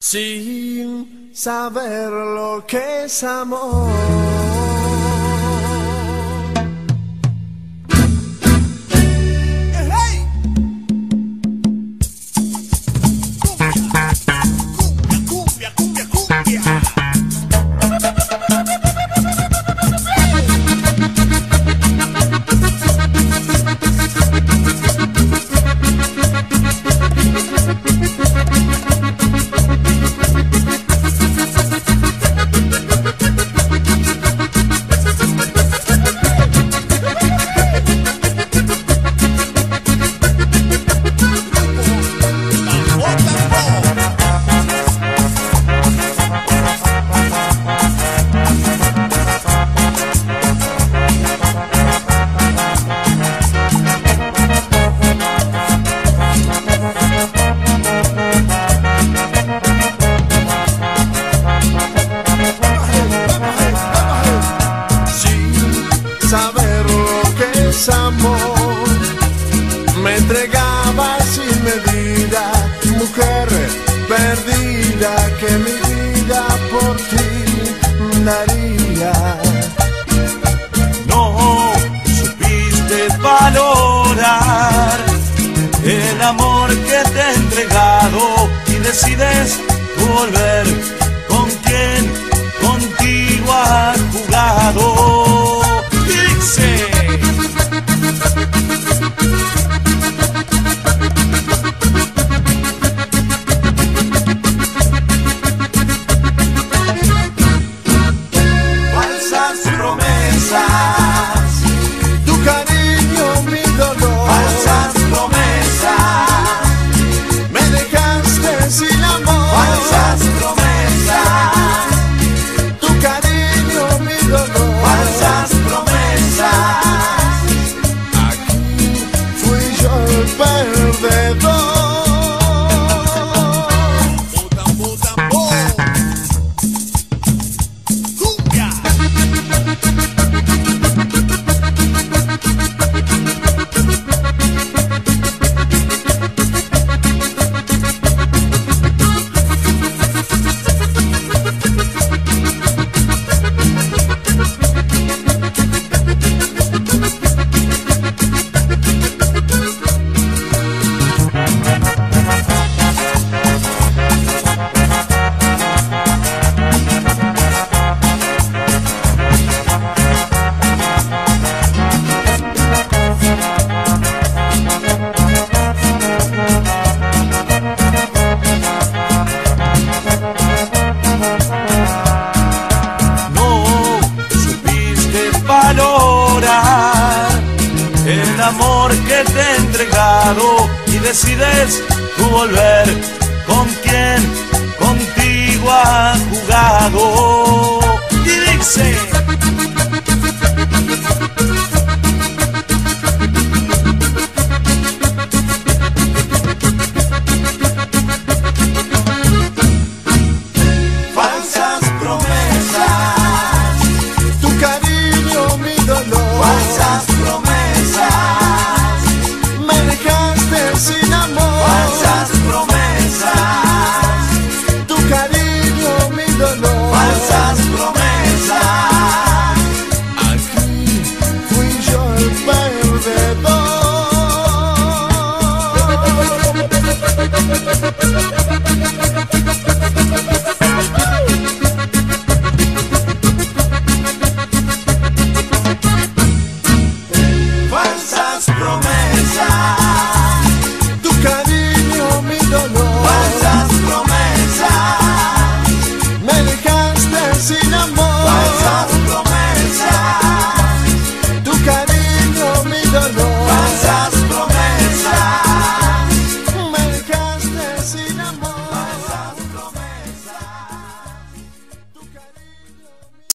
sin saber lo que es amor. Me entregaba sin medida, mujer perdida que mi vida por ti daría. No supiste valorar el amor que te he entregado y decides volver con quien contigo ha amor que te he entregado y decides tú volver con quien contigo ha jugado. Y dice. sprung